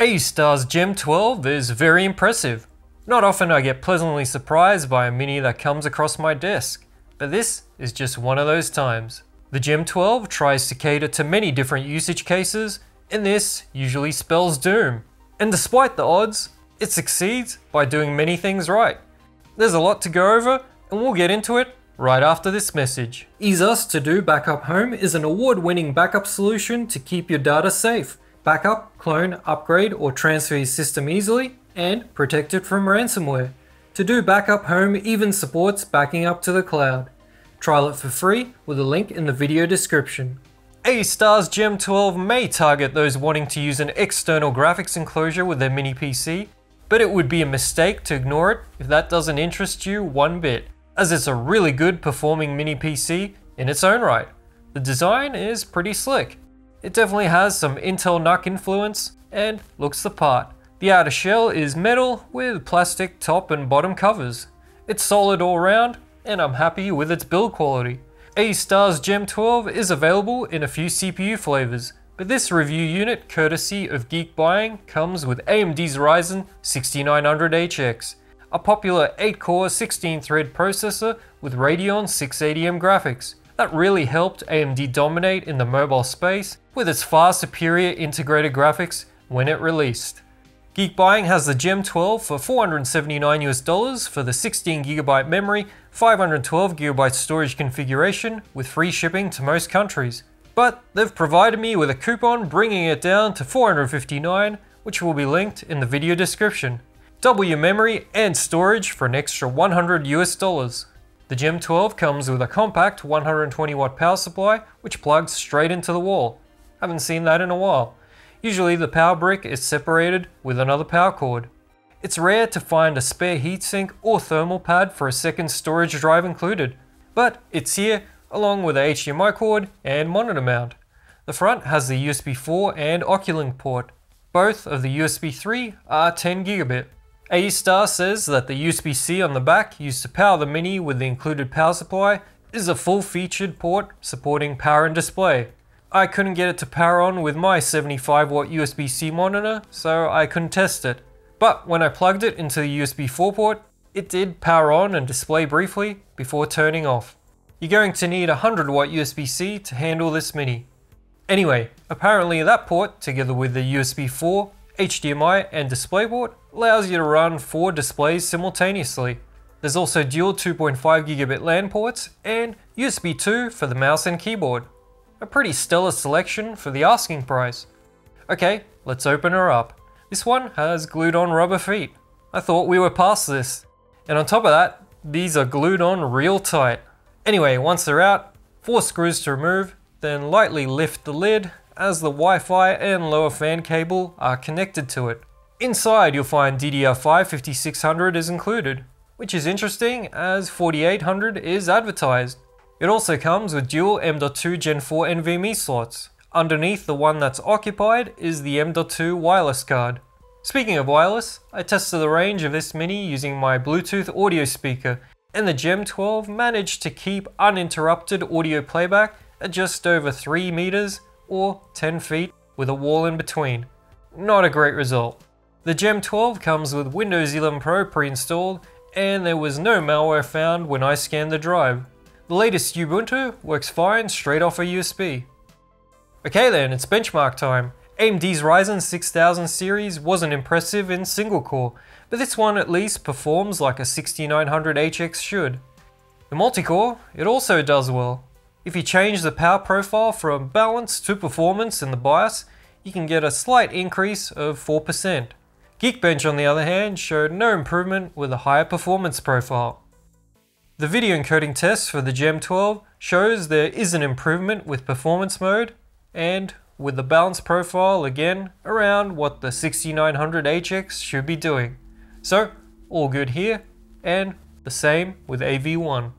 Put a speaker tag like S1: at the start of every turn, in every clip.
S1: AOOSTAR's Gem 12 is very impressive. Not often I get pleasantly surprised by a mini that comes across my desk, but this is just one of those times. The Gem 12 tries to cater to many different usage cases, and this usually spells doom. And despite the odds, it succeeds by doing many things right. There's a lot to go over, and we'll get into it right after this message. EaseUS Todo Backup Home is an award-winning backup solution to keep your data safe. Backup, clone, upgrade, or transfer your system easily, and protect it from ransomware. Todo Backup Home even supports backing up to the cloud. Trial it for free with a link in the video description. AOOSTAR's Gem 12 may target those wanting to use an external graphics enclosure with their mini PC, but it would be a mistake to ignore it if that doesn't interest you one bit as it's a really good performing mini PC in its own right. The design is pretty slick. It definitely has some Intel NUC influence and looks the part. The outer shell is metal with plastic top and bottom covers. It's solid all around and I'm happy with its build quality. AOOSTAR's Gem 12 is available in a few CPU flavors, but this review unit courtesy of Geekbuying comes with AMD's Ryzen 6900HX a popular 8-core 16-thread processor with Radeon 680M graphics. That really helped AMD dominate in the mobile space with its far superior integrated graphics when it released. Geekbuying has the Gem 12 for 479 US dollars for the 16GB memory, 512GB storage configuration with free shipping to most countries. But they've provided me with a coupon bringing it down to 459 which will be linked in the video description double your memory and storage for an extra 100 US dollars. The Gem 12 comes with a compact 120 watt power supply which plugs straight into the wall. Haven't seen that in a while. Usually the power brick is separated with another power cord. It's rare to find a spare heatsink or thermal pad for a second storage drive included, but it's here along with a HDMI cord and monitor mount. The front has the USB 4 and Oculink port. Both of the USB 3 are 10 gigabit. AOOSTAR says that the USB-C on the back used to power the Mini with the included power supply is a full-featured port supporting power and display. I couldn't get it to power on with my 75 watt USB-C monitor, so I couldn't test it. But when I plugged it into the USB 4 port, it did power on and display briefly before turning off. You're going to need a 100 watt USB-C to handle this Mini. Anyway, apparently that port, together with the USB 4, HDMI and DisplayPort, allows you to run four displays simultaneously. There's also dual 2.5 gigabit LAN ports and USB 2 for the mouse and keyboard. A pretty stellar selection for the asking price. Okay, let's open her up. This one has glued on rubber feet. I thought we were past this. And on top of that, these are glued on real tight. Anyway, once they're out, four screws to remove, then lightly lift the lid as the Wi-Fi and lower fan cable are connected to it. Inside you'll find DDR5 5600 is included, which is interesting as 4800 is advertised. It also comes with dual M.2 Gen 4 NVMe slots. Underneath the one that's occupied is the M.2 wireless card. Speaking of wireless, I tested the range of this Mini using my Bluetooth audio speaker, and the Gem 12 managed to keep uninterrupted audio playback at just over 3 meters or 10 feet with a wall in between. Not a great result. The Gem 12 comes with Windows 11 Pro pre-installed and there was no malware found when I scanned the drive. The latest Ubuntu works fine straight off a USB. Okay then, it's benchmark time. AMD's Ryzen 6000 series wasn't impressive in single core, but this one at least performs like a 6900HX should. The multi-core, it also does well. If you change the power profile from balance to performance in the BIOS, you can get a slight increase of 4%. Geekbench on the other hand showed no improvement with a higher performance profile. The video encoding test for the Gem 12 shows there is an improvement with performance mode and with the balance profile again around what the 6900HX should be doing. So all good here and the same with AV1.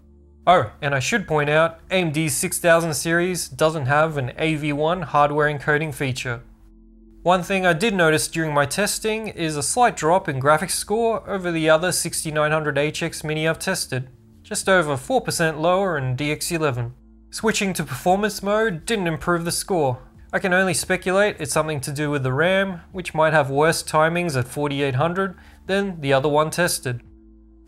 S1: Oh, and I should point out AMD's 6000 series doesn't have an AV1 hardware encoding feature. One thing I did notice during my testing is a slight drop in graphics score over the other 6900HX Mini I've tested, just over 4% lower in DX11. Switching to performance mode didn't improve the score. I can only speculate it's something to do with the RAM, which might have worse timings at 4800 than the other one tested.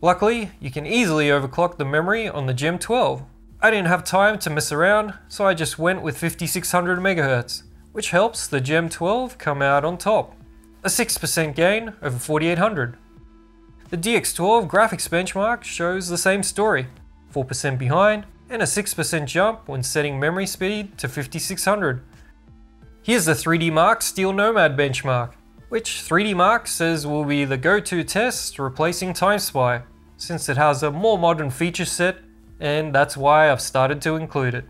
S1: Luckily, you can easily overclock the memory on the Gem 12. I didn't have time to mess around, so I just went with 5600 MHz, which helps the Gem 12 come out on top. A 6% gain over 4800. The DX12 graphics benchmark shows the same story, 4% behind, and a 6% jump when setting memory speed to 5600. Here's the 3D Mark Steel Nomad benchmark, which 3D Mark says will be the go-to test replacing TimeSpy, since it has a more modern feature set, and that's why I've started to include it.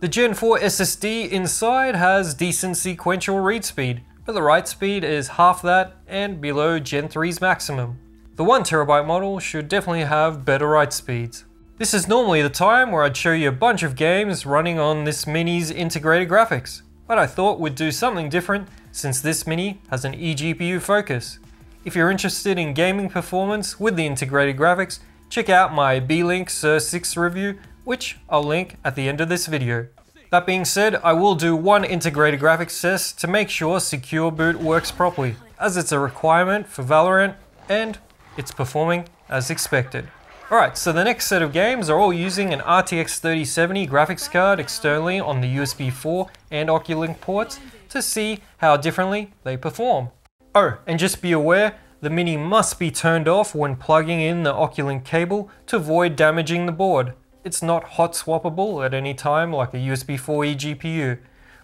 S1: The Gen 4 SSD inside has decent sequential read speed, but the write speed is half that and below Gen 3's maximum. The 1TB model should definitely have better write speeds. This is normally the time where I'd show you a bunch of games running on this Mini's integrated graphics, but I thought we'd do something different since this Mini has an eGPU focus. If you're interested in gaming performance with the integrated graphics, check out my Beelink SER6 review, which I'll link at the end of this video. That being said, I will do one integrated graphics test to make sure Secure Boot works properly, as it's a requirement for Valorant and it's performing as expected. Alright, so the next set of games are all using an RTX 3070 graphics card externally on the USB 4 and Oculink ports to see how differently they perform. Oh, and just be aware, the Mini must be turned off when plugging in the Oculink cable to avoid damaging the board. It's not hot swappable at any time like a USB 4 eGPU,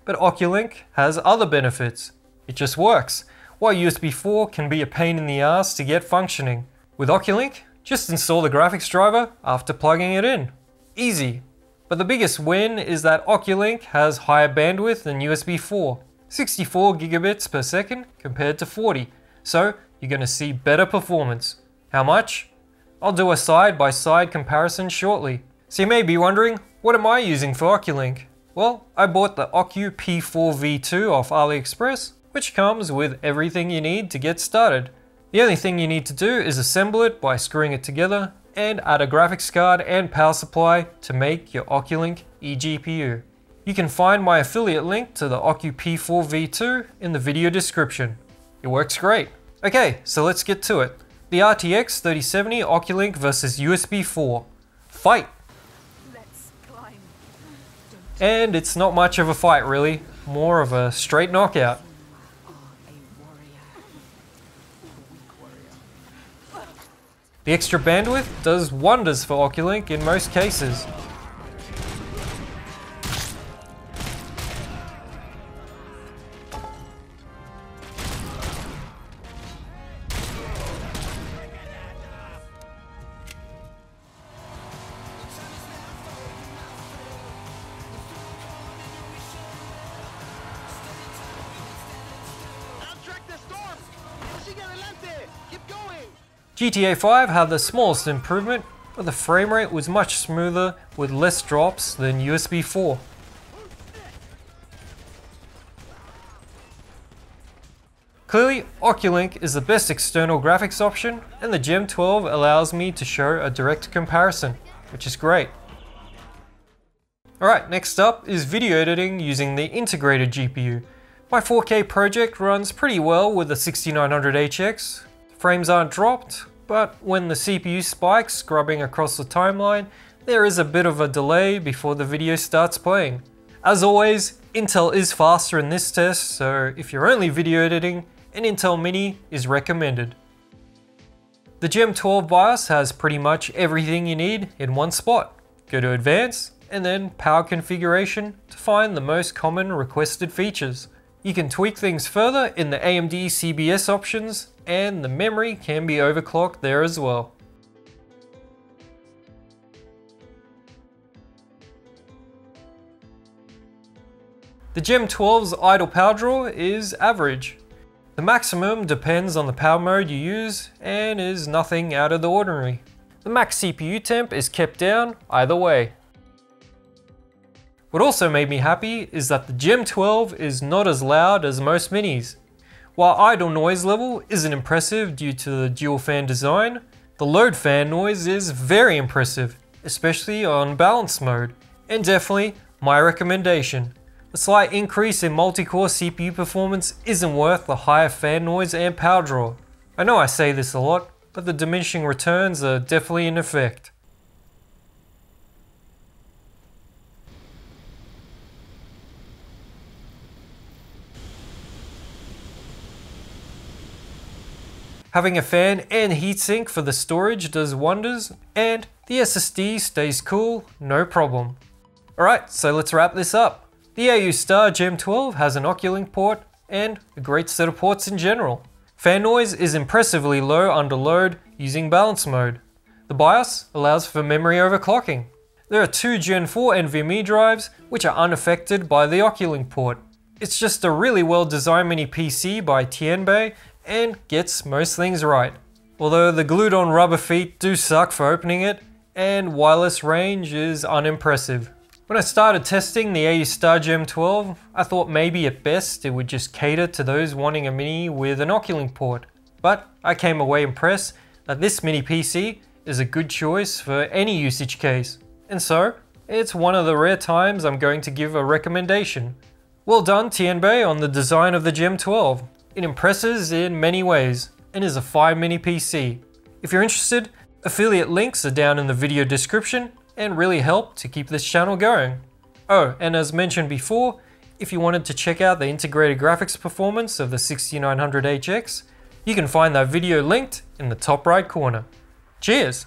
S1: but Oculink has other benefits. It just works, while USB 4 can be a pain in the ass to get functioning. With Oculink, just install the graphics driver after plugging it in. Easy. But the biggest win is that Oculink has higher bandwidth than USB 4, 64 gigabits per second compared to 40, so you're going to see better performance. How much? I'll do a side-by-side -side comparison shortly. So you may be wondering, what am I using for Oculink? Well, I bought the OCuP4V2 off AliExpress, which comes with everything you need to get started. The only thing you need to do is assemble it by screwing it together and add a graphics card and power supply to make your Oculink eGPU. You can find my affiliate link to the OCuP4V2 in the video description. It works great. Okay, so let's get to it. The RTX 3070 Oculink versus USB 4. Fight! And it's not much of a fight really, more of a straight knockout. The extra bandwidth does wonders for Oculink in most cases. GTA 5 had the smallest improvement, but the frame rate was much smoother with less drops than USB 4. Clearly, Oculink is the best external graphics option, and the Gem 12 allows me to show a direct comparison, which is great. Alright, next up is video editing using the integrated GPU. My 4K project runs pretty well with the 6900HX. Frames aren't dropped, but when the CPU spikes scrubbing across the timeline, there is a bit of a delay before the video starts playing. As always, Intel is faster in this test, so if you're only video editing, an Intel Mini is recommended. The Gem 12 BIOS has pretty much everything you need in one spot. Go to Advanced, and then Power Configuration to find the most common requested features. You can tweak things further in the AMD CBS options and the memory can be overclocked there as well. The Gem 12's idle power draw is average. The maximum depends on the power mode you use and is nothing out of the ordinary. The max CPU temp is kept down either way. What also made me happy is that the Gem 12 is not as loud as most minis. While idle noise level isn't impressive due to the dual fan design, the load fan noise is very impressive, especially on balance mode, and definitely my recommendation. A slight increase in multi-core CPU performance isn't worth the higher fan noise and power draw. I know I say this a lot, but the diminishing returns are definitely in effect. Having a fan and heatsink for the storage does wonders, and the SSD stays cool, no problem. Alright, so let's wrap this up. The AOOSTAR Gem 12 has an Oculink port and a great set of ports in general. Fan noise is impressively low under load using balance mode. The BIOS allows for memory overclocking. There are two Gen 4 NVMe drives which are unaffected by the Oculink port. It's just a really well designed mini PC by Tianbei and gets most things right. Although the glued on rubber feet do suck for opening it, and wireless range is unimpressive. When I started testing the AOOSTAR Gem 12, I thought maybe at best it would just cater to those wanting a mini with an Oculink port. But I came away impressed that this mini PC is a good choice for any usage case. And so, it's one of the rare times I'm going to give a recommendation. Well done Tianbei on the design of the Gem 12. It impresses in many ways and is a fine mini PC. If you're interested, affiliate links are down in the video description and really help to keep this channel going. Oh, and as mentioned before, if you wanted to check out the integrated graphics performance of the 6900HX, you can find that video linked in the top right corner. Cheers!